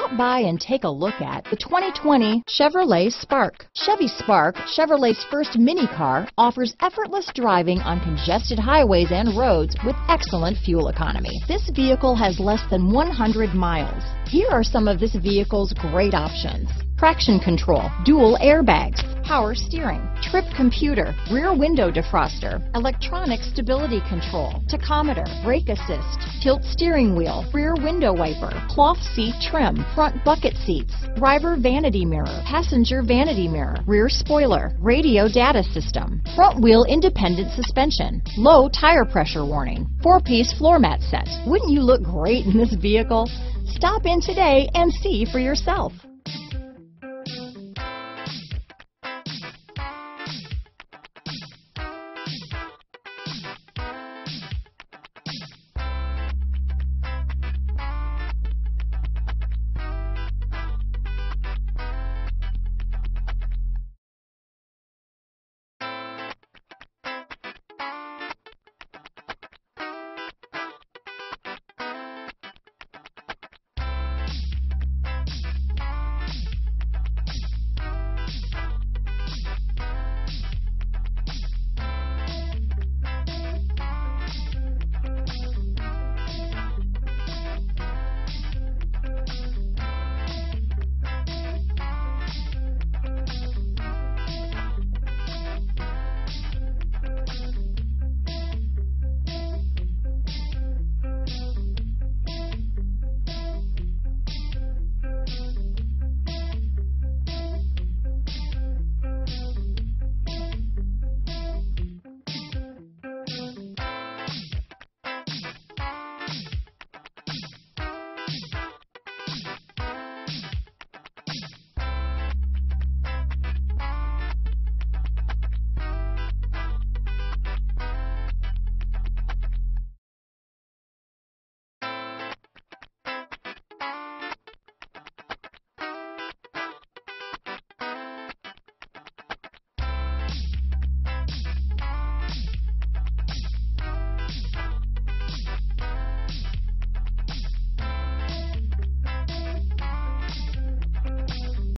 Stop by and take a look at the 2020 Chevrolet Spark. Chevy Spark, Chevrolet's first mini car, offers effortless driving on congested highways and roads with excellent fuel economy. This vehicle has less than 100 miles. Here are some of this vehicle's great options. Traction control, dual airbags, power steering, trip computer, rear window defroster, electronic stability control, tachometer, brake assist, tilt steering wheel, rear window wiper, cloth seat trim, front bucket seats, driver vanity mirror, passenger vanity mirror, rear spoiler, radio data system, front wheel independent suspension, low tire pressure warning, four-piece floor mat set. Wouldn't you look great in this vehicle? Stop in today and see for yourself.